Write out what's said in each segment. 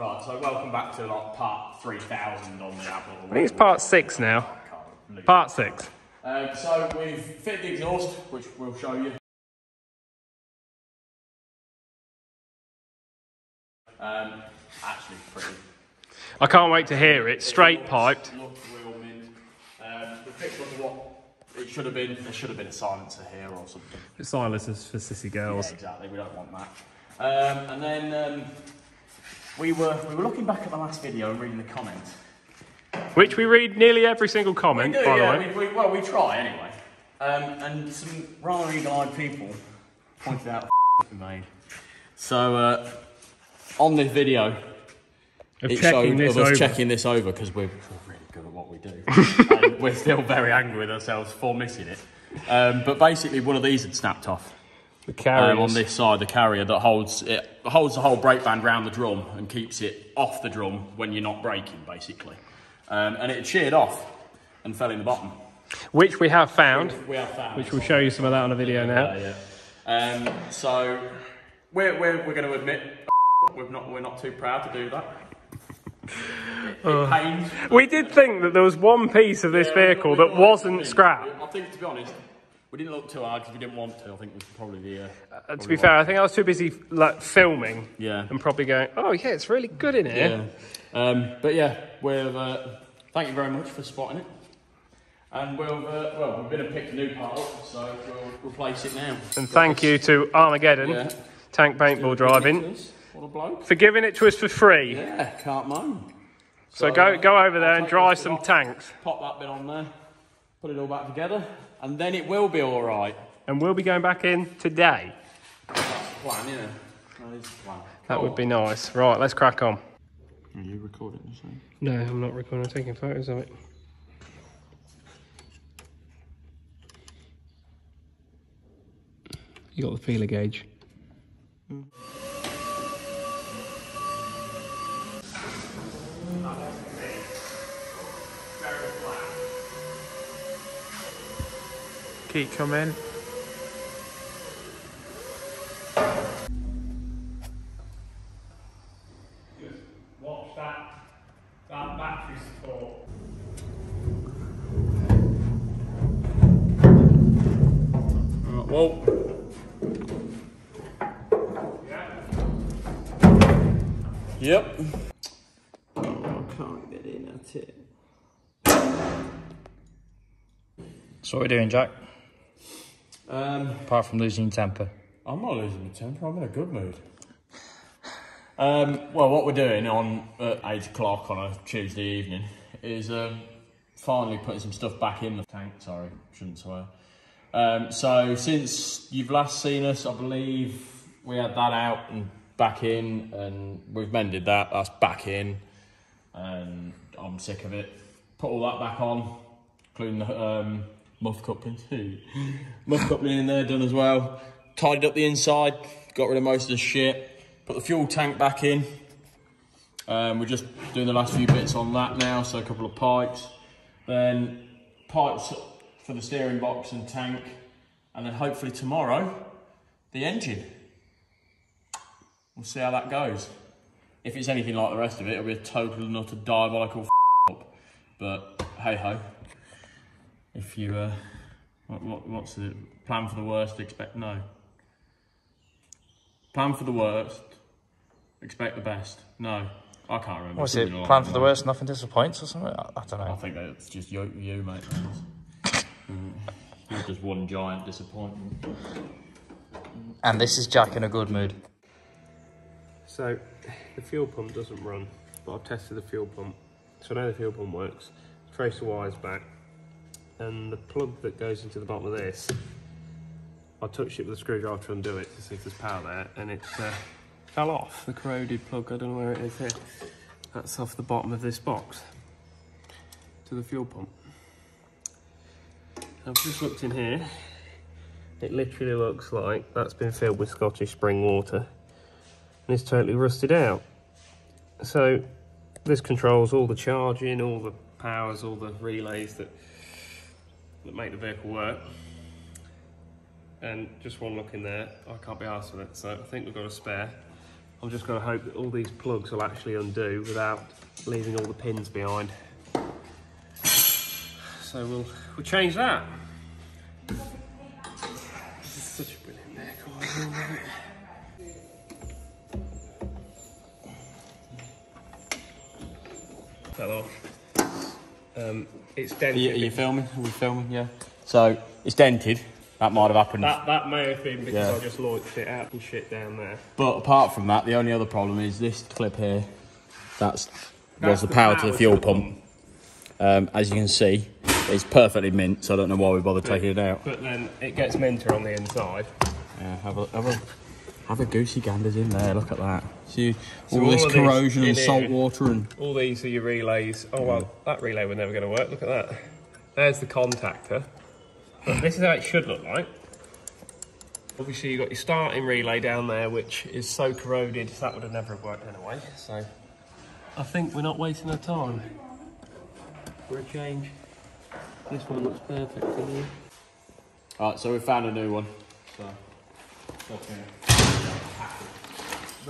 Right, so welcome back to like part 3000 on the Abbot. I think it's part six now. Part six. Um, so we've fitted the exhaust, which we'll show you. Um, actually pretty. I can't wait to hear it. Straight piped. Looks real mint. Um, the fix was what it should have been. There should have been a silencer here or something. Silences for sissy girls. Yeah, exactly. We don't want that. Um, and then um, we were we were looking back at the last video and reading the comments. Which we read nearly every single comment, do, by yeah, the way. We, we, well, we try anyway. Um, and some rather eagle-eyed people pointed out we made. So uh, on this video, Of it checking showed this of us over. checking this over because we're, we're really good at what we do. and we're still very angry with ourselves for missing it. Um, but basically, one of these had snapped off. The carriers. um, on this side, the carrier that holds it holds the whole brake band round the drum and keeps it off the drum when you're not braking, basically. Um, and it sheared off and fell in the bottom. Which we have found. We have found. Which we'll show you some of that on a video now. yeah, yeah. Um, so we're, we're, we're going to admit we're not we're not too proud to do that. It, it pains. We did think that there was one piece of this Yeah, vehicle that wasn't to think- scrap. I think to be honest, we didn't look too hard because we didn't want to. I think it was probably the. Uh, Uh, to be fair, I think I was too busy like filming Yeah. and probably going, oh yeah, it's really good in here. Yeah. Um, but yeah, we've, uh, thank you very much for spotting it. And we'll, uh, well, we're going to pick a new part up, so we'll replace it now. And thank you to Armageddon, Yeah. Tank Paintball Driving, What a bloke. for giving it to us for free. Yeah, can't moan. So go go over there I'll and dry some off, tanks. Pop that bit on there, put it all back together, and then it will be all right. And we'll be going back in today. That's plan, yeah. That is the plan. That would be nice. Right, let's crack on. Are you recording the same? No, I'm not recording. I'm taking photos of it. You got the feeler gauge. Hmm. Keep coming. Watch that, that battery support. Right, uh, well, oh. yep. Oh, I can't get in at it. So what are we doing, Jack? Um, Apart from losing your temper. I'm not losing my temper. I'm in a good mood. Um, well, what we're doing on at eight o'clock on a Tuesday evening is um, finally putting some stuff back in the tank. Sorry, shouldn't swear. Um, so since you've last seen us, I believe we had that out and back in, and we've mended that. That's back in, and I'm sick of it. Put all that back on, including the um, muff coupling too. muff coupling in there done as well. Tidied up the inside, got rid of most of the shit. Put the fuel tank back in. Um, we're just doing the last few bits on that now, so a couple of pipes. Then pipes for the steering box and tank. And then hopefully tomorrow, the engine. We'll see how that goes. If it's anything like the rest of it, it'll be a total and utter diabolical up. But hey ho. If you, uh, what, what, what's the plan for the worst? Expect no. Plan for the worst. Expect the best. No, I can't remember. What's it? Something along Plan that for the worst, nothing disappoints or something? I, I don't know I think that's just you, you mate. Mm. You're just one giant disappointment. And this is Jack in a good mood. So, the fuel pump doesn't run, but I've tested the fuel pump. So I know the fuel pump works. Trace the wires back, and the plug that goes into the bottom of this, I touched it with a screwdriver to undo it to see if there's power there, and it uh, fell off. The corroded plug, I don't know where it is here. That's off the bottom of this box to the fuel pump. I've just looked in here. It literally looks like that's been filled with Scottish spring water and it's totally rusted out. So this controls all the charging, all the powers, all the relays that that make the vehicle work. And just one look in there, I can't be arsed with it. So I think we've got a spare. I'm just to hope that all these plugs will actually undo without leaving all the pins behind. So we'll, we'll change that. This is such a brilliant vehicle, I Um, it's Are dented. you, are you filming? Are we filming? Yeah. So it's dented. That might have happened. That, that may have been because Yeah. I just launched it out and shit down there. But apart from that, the only other problem is this clip here. That's, That's was the the power to the fuel pump. Um, as you can see, it's perfectly mint, so I don't know why we bothered taking it out. But then it gets minter on the inside. Yeah, have a have a have a goosey ganders in there. Look at that. See So all all this corrosion and in salt here- water and All these are your relays. Oh well, that relay was never going to work. Look at that. There's the contactor. But this is how it should look like. Obviously, you've got your starting relay down there, which is so corroded that would have never have worked anyway. So, I think we're not wasting our time. For a change, this one looks perfect to me. Alright, so we found a new one. So okay. If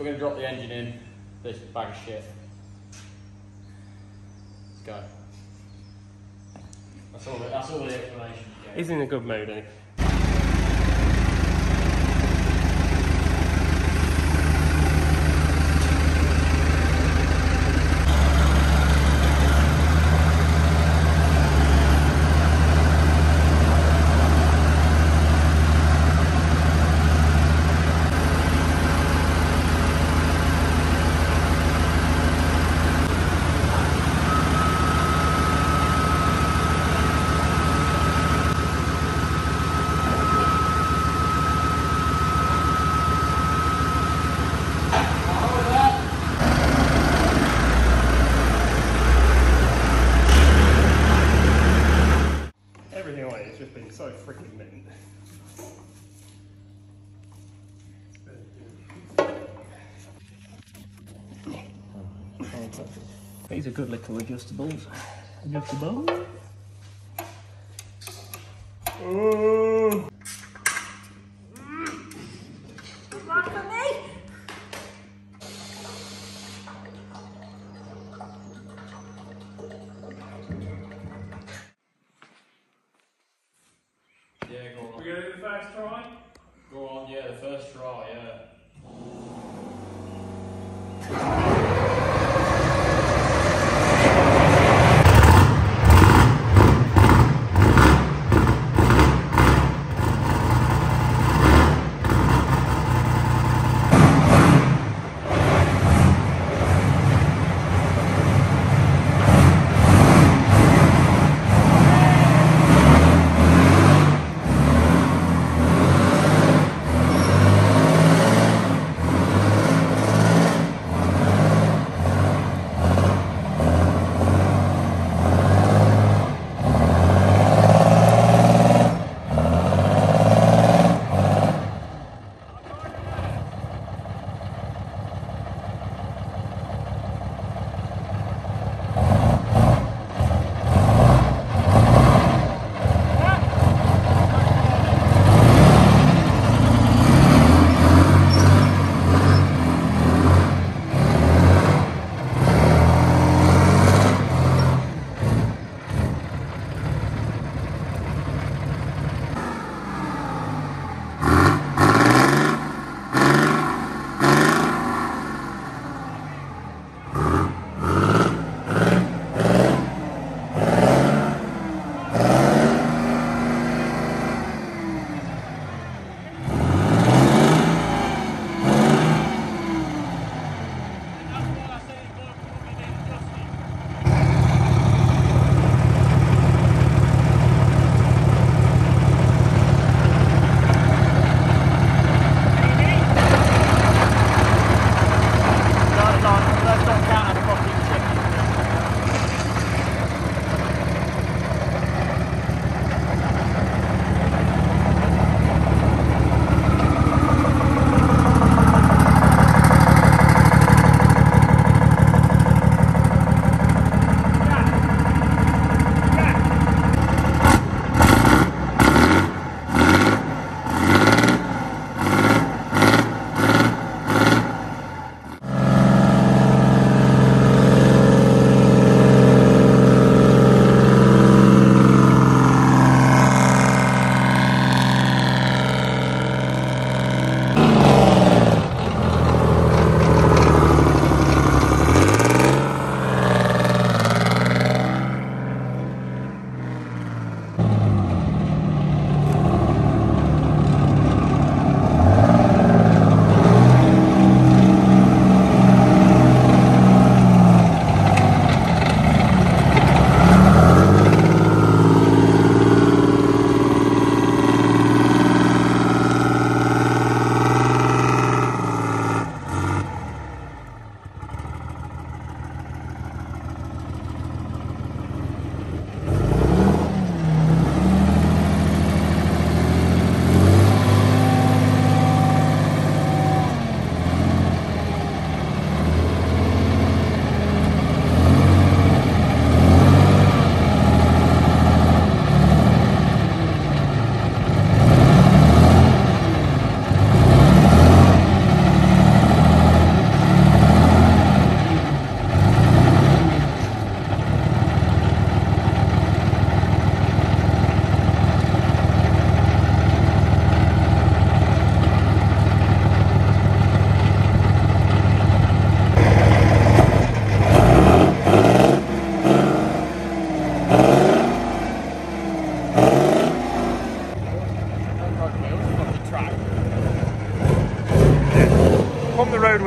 we're going to drop the engine in, this bag of shit. Let's go. That's all the, that's all the explanation. He's in a good mood, isn't he? Everything on it has just been so freaking mint. These are good little adjustables. Adjustable.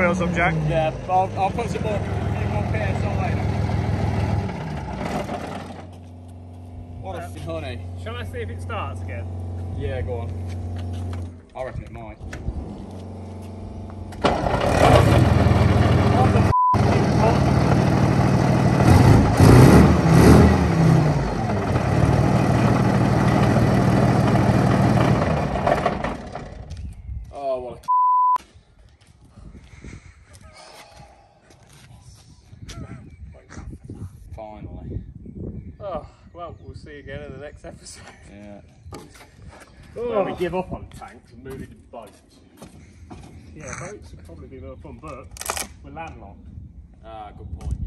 Wheels up, Jack. Yeah, I'll, I'll put some more, a few more PSI in. What a f- honey. Shall I see if it starts again? Yeah, go on. I reckon it might. Oh, what a Finally. Oh, well, we'll see you again in the next episode. Yeah. Where we give up on tanks and move into boats. Yeah, boats would probably be more fun, but we're landlocked. Ah, good point, yeah.